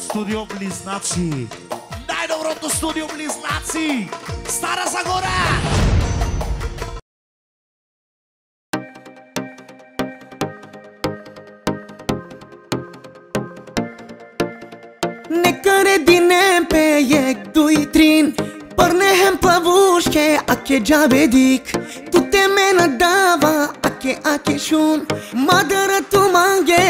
Студио Близнаци. Най-доброто студио Близнаци! Стара Загора! Не करे दिने पे एक दुई तीन परने हम плавушке аке джабе дик туте ме надава аке аке шум мадара ту манге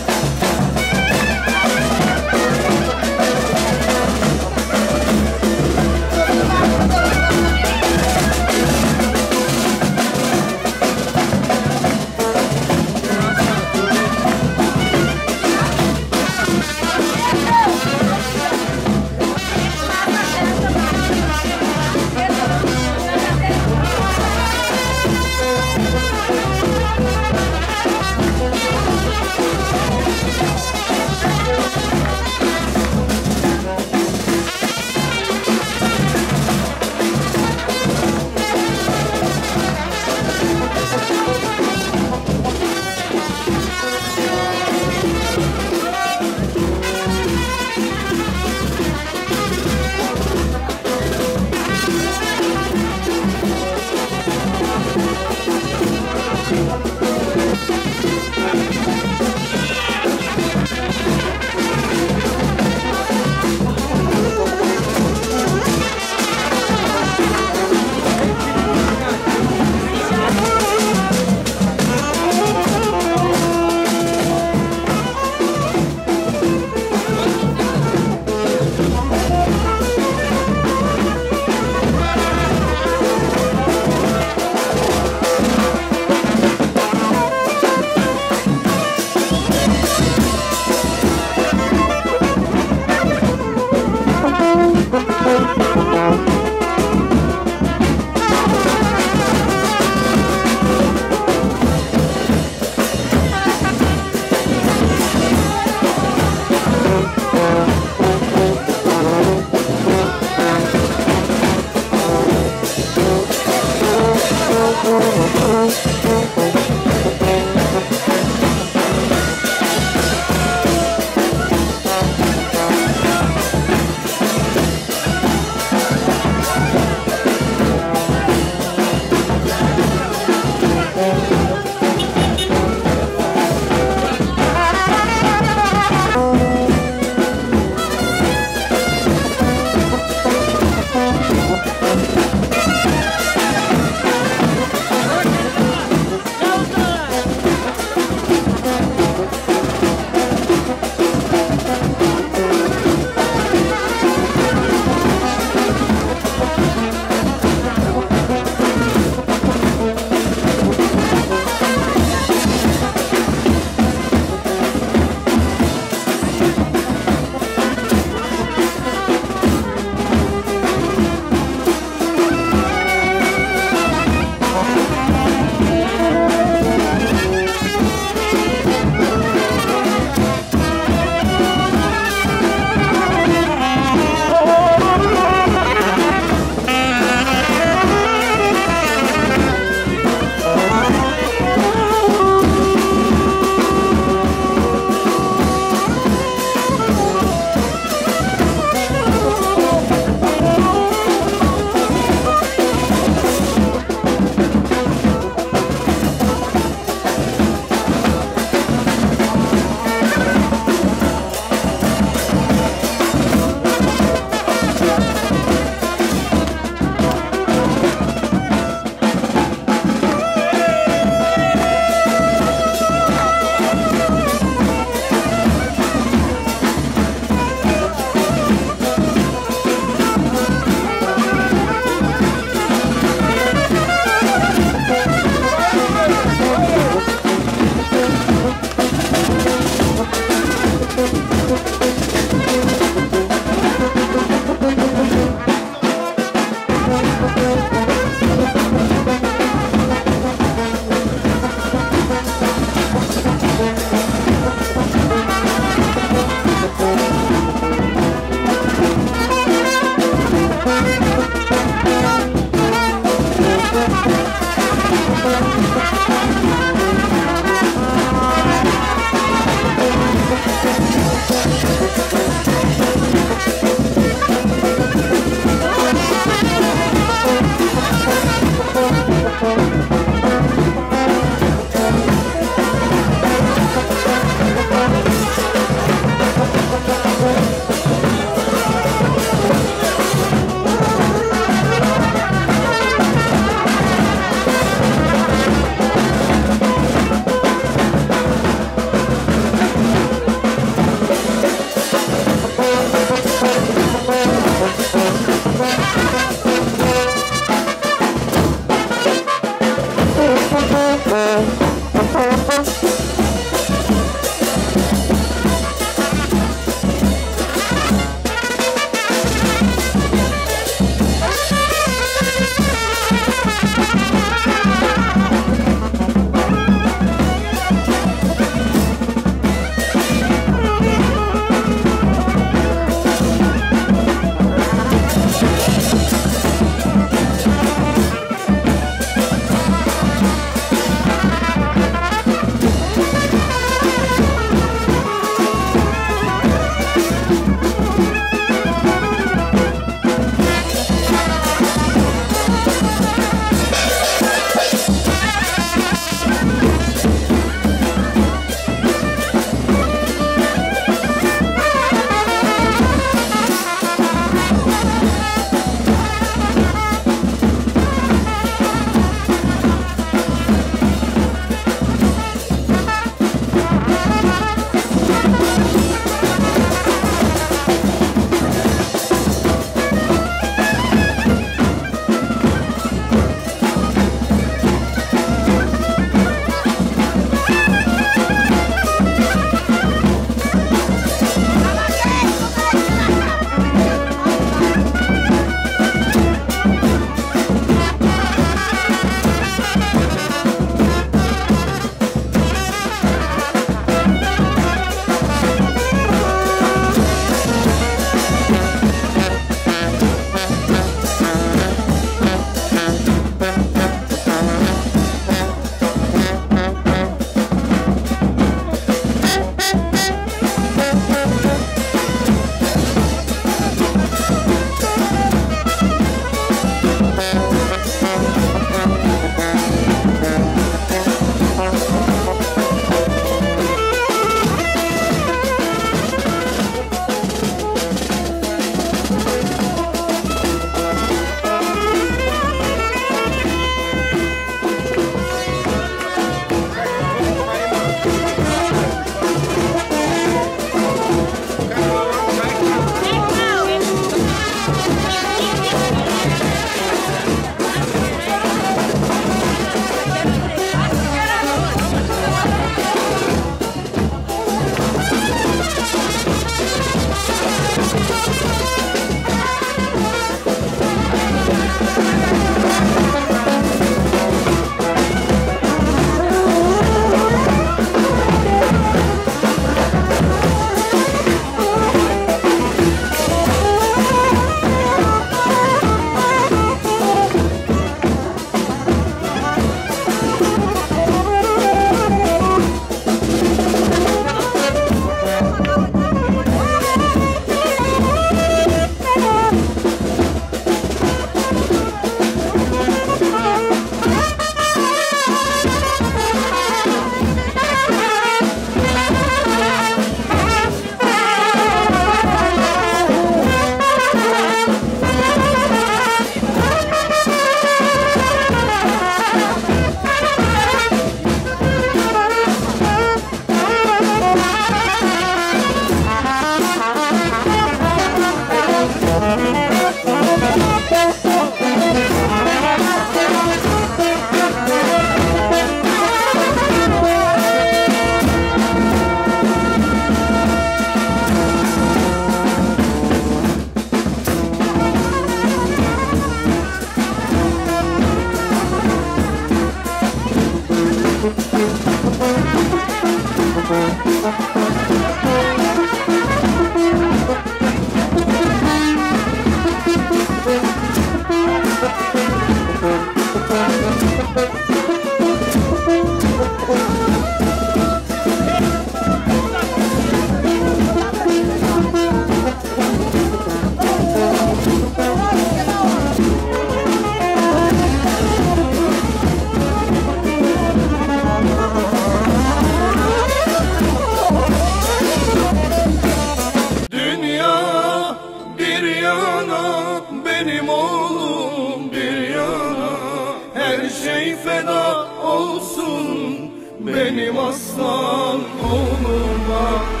benim aslan oğluma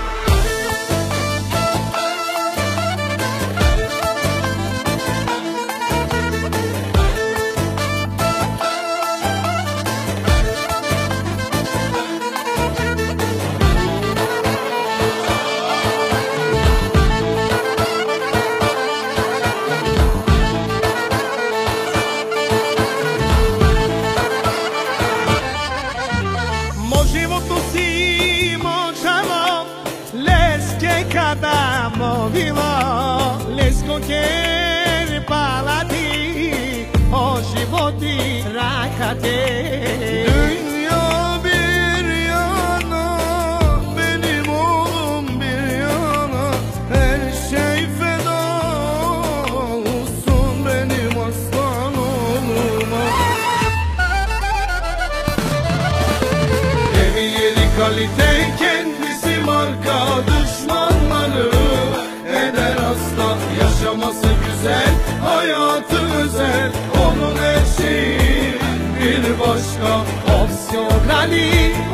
κάνει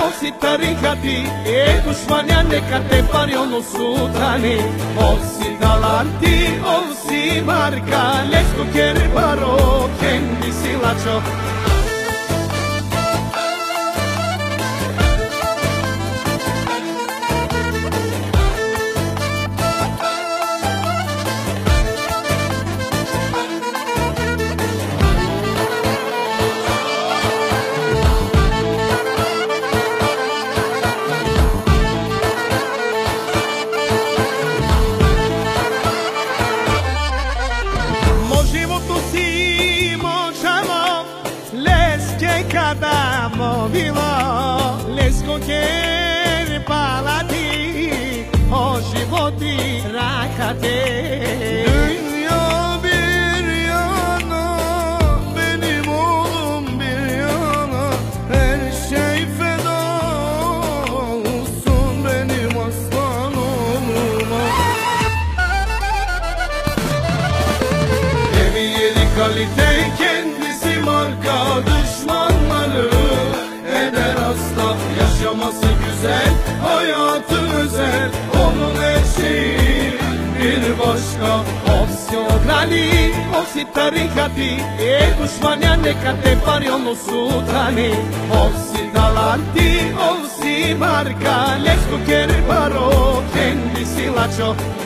Όσοι τα ρίχατη e düşmanyanne κατεβάρει όνο σου τάνει Όσοι δαλάντη, όσοι μαρκα Λες το κερβαρό, κέντηση λατσό strani e, ono Osi tarihati e düşman ya ne kadar yolu sultani Osi dalanti osi marka Lesko kere baro kendisi laço